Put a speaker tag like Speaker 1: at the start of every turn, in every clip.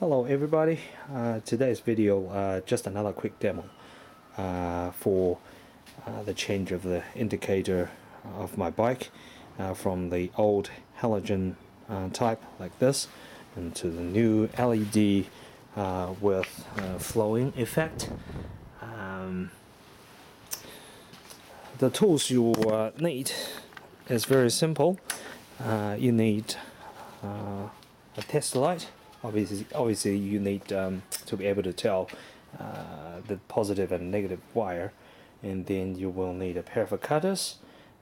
Speaker 1: Hello everybody, uh, today's video uh, just another quick demo uh, for uh, the change of the indicator of my bike uh, from the old halogen uh, type like this into the new LED with flowing effect. Um, the tools you need is very simple. you need a test light obviously obviously you need um, to be able to tell uh, the positive and negative wire and then you will need a pair of cutters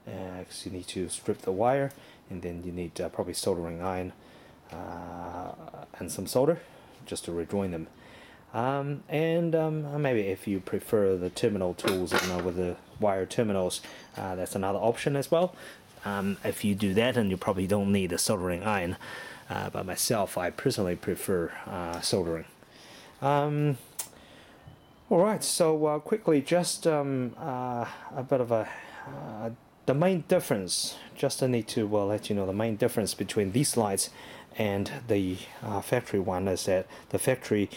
Speaker 1: because uh, you need to strip the wire and then you need uh, probably soldering iron uh, and some solder just to rejoin them. Um, and um, maybe if you prefer the terminal tools you know, with the wire terminals uh, that's another option as well. Um, if you do that and you probably don't need a soldering iron uh, but myself, I personally prefer uh, soldering. Um, all right, so uh, quickly, just um, uh, a bit of a uh, the main difference. Just I need to well let you know the main difference between these lights and the uh, factory one is that the factory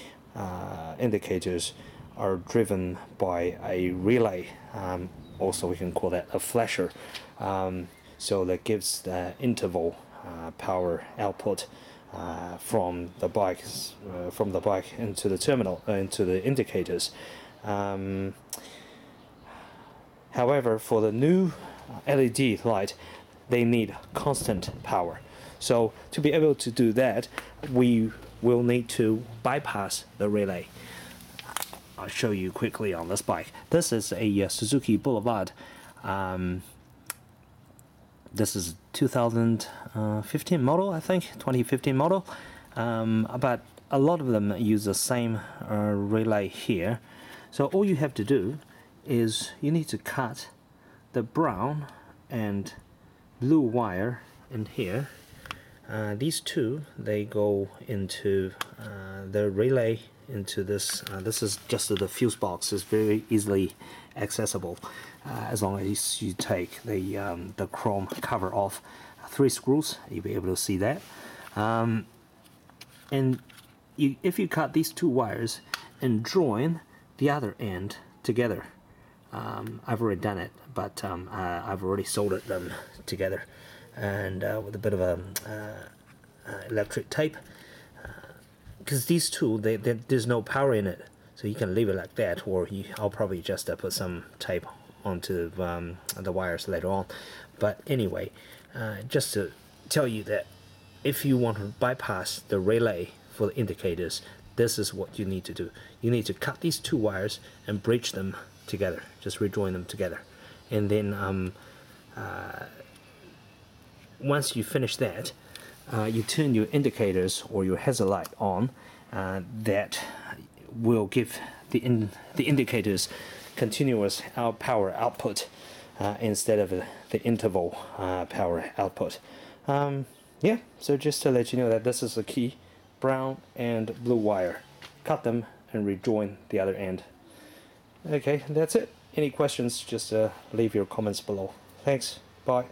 Speaker 1: indicators are driven by a relay. Um, also, we can call that a flasher. Um, so that gives the interval power output uh, from the bike uh, from the bike into the terminal into the indicators. Um, however, for the new LED light, they need constant power. So to be able to do that, we will need to bypass the relay. I'll show you quickly on this bike. This is a Suzuki Boulevard. Um, this is 2015 model, I think, 2015 model. Um, but a lot of them use the same uh, relay here. So all you have to do is you need to cut the brown and blue wire in here. Uh, these two, they go into uh, the relay into this. Uh, this is just the fuse box. It's very easily accessible uh, as long as you take the, um, the chrome cover off. Three screws, you'll be able to see that. Um, and you, if you cut these two wires and join the other end together, um, I've already done it, but um, uh, I've already soldered them together and uh, with a bit of a uh, uh, electric tape because these two they, they, there's no power in it. So you can leave it like that or you, I'll probably just uh, put some tape onto um, the wires later on. But anyway uh, just to tell you that if you want to bypass the relay for the indicators this is what you need to do. You need to cut these two wires and bridge them together. Just rejoin them together. And then um, uh, once you finish that uh, you turn your indicators or your hazard light on uh, that will give the, in, the indicators continuous out power output uh, instead of the interval uh, power output. Um, yeah, so just to let you know that this is the key, brown and blue wire. Cut them and rejoin the other end. Okay, that's it. Any questions, just uh, leave your comments below. Thanks. Bye.